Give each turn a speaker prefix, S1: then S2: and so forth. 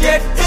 S1: Yeah.